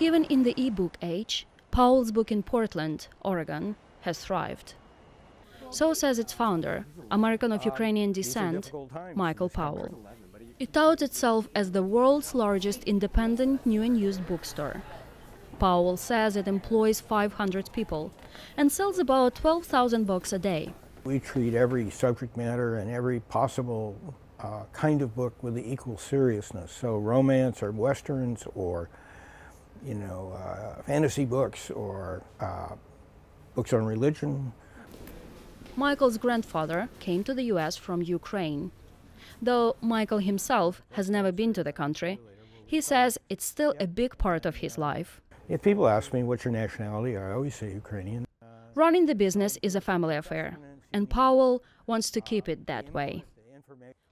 Even in the e-book age, Powell's book in Portland, Oregon, has thrived. So says its founder, American of Ukrainian descent, Michael Powell. It touts itself as the world's largest independent new and used bookstore. Powell says it employs 500 people and sells about 12,000 books a day. We treat every subject matter and every possible uh, kind of book with equal seriousness. So romance or westerns or, you know, uh, fantasy books or uh, books on religion. Michael's grandfather came to the U.S. from Ukraine. Though Michael himself has never been to the country, he says it's still a big part of his life. If people ask me what's your nationality, I always say Ukrainian. Running the business is a family affair, and Powell wants to keep it that way.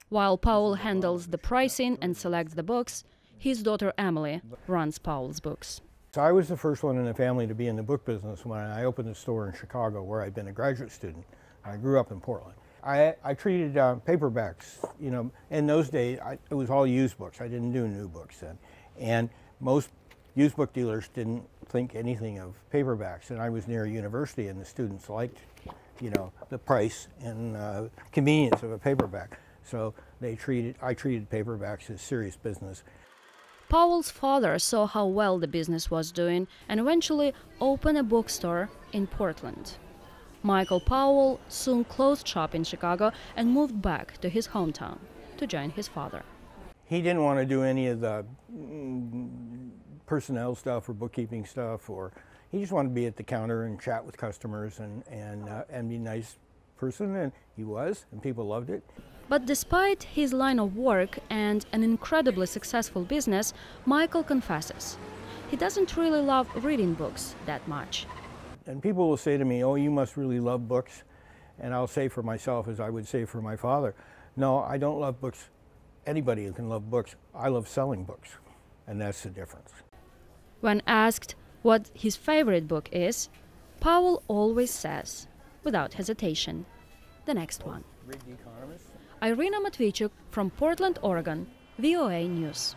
While Powell handles the pricing and selects the books, his daughter Emily runs Powell's books. So I was the first one in the family to be in the book business when I opened a store in Chicago where I'd been a graduate student. I grew up in Portland. I, I treated uh, paperbacks, you know, in those days I, it was all used books. I didn't do new books then. And most used book dealers didn't think anything of paperbacks. And I was near a university and the students liked, you know, the price and uh, convenience of a paperback. So they treated, I treated paperbacks as serious business. Powell's father saw how well the business was doing and eventually opened a bookstore in Portland. Michael Powell soon closed shop in Chicago and moved back to his hometown to join his father. He didn't want to do any of the mm, personnel stuff or bookkeeping stuff, or he just wanted to be at the counter and chat with customers and, and, uh, and be a nice person, and he was, and people loved it. But despite his line of work and an incredibly successful business, Michael confesses he doesn't really love reading books that much. And people will say to me, oh, you must really love books. And I'll say for myself, as I would say for my father, no, I don't love books. Anybody can love books. I love selling books. And that's the difference. When asked what his favorite book is, Powell always says, without hesitation, the next one. Iryna Matviichuk from Portland, Oregon, VOA News.